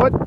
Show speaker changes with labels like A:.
A: what?